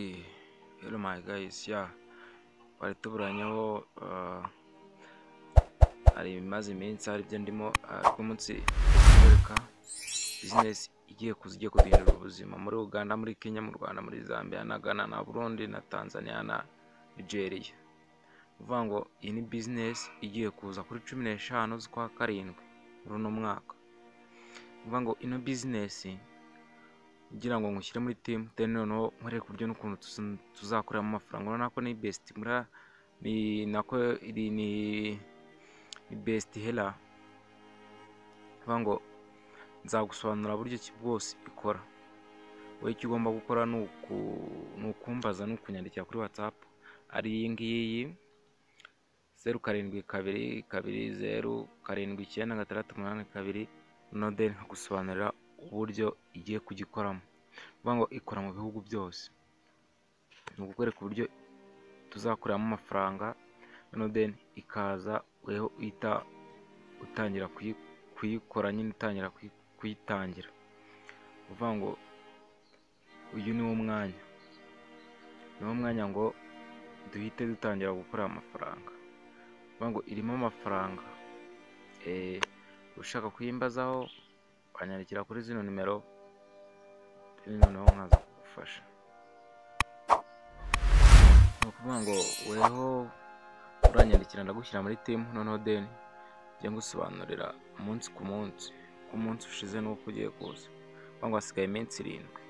Okay, hello my guys, yeah, twari tuburanyeho hari ibimaze iminsi hari ibyo ndimo uyu munsi kwereka business igiye kuza igiye kuduhindura ubuzima muri Uganda, muri Kenya, mu Rwanda, muri Zambia, na Ghana, na Burundi, na Tanzania, na Nigeria. Ni ukuvuga ngo iyi ni business igiye kuza kuri cumi n'eshanu z'ukwa karindwi muri uno mwaka. Ni ukuvuga ngo ino business kugira ngo ngushyire muri team then noneho nkwereke uburyo n'ukuntu tuza- tuzakoreramo amafaranga urabona ko ni best muri ni nako iri ni ni best hela kuvuga ngo nzagusobanurira buryo ki bwose ikora. Wowe icyo ugomba gukora ni uku- ni ukumbaza ni ukunyandikira kuri whatsapp. Ari iyi ngiyi zeru karindwi kabiri kabiri zeru karindwi icyenda gatandatu umunani kabiri then nkagusobanurira uburyo igiye kugikoramo. Kuvuga ngo ikora mu bihugu byose. Ni ukukwereka uburyo tuzakoreramo amafaranga noneho then ikaza weho uhita utangira kuyi- kuyikora nyine utangira kuyi- kuyitangira. Ni ukuvuga ngo uyu ni wo mwanya. Ni wo mwanya ngo duhite dutangira gukora amafaranga ni ukuvuga ngo irimo amafaranga eh, ushaka kuyimbazaho? Wanyandikira kuri zino nimero noneho nkaza kugufasha ni ukuvuga ngo weho uranyandikira ndagushyira muri timu noneho then njye ngusobanurira umunsi ku munsi uko umunsi ushize n'uko ugiye kuza. Ngo hasigaye iminsi irindwi.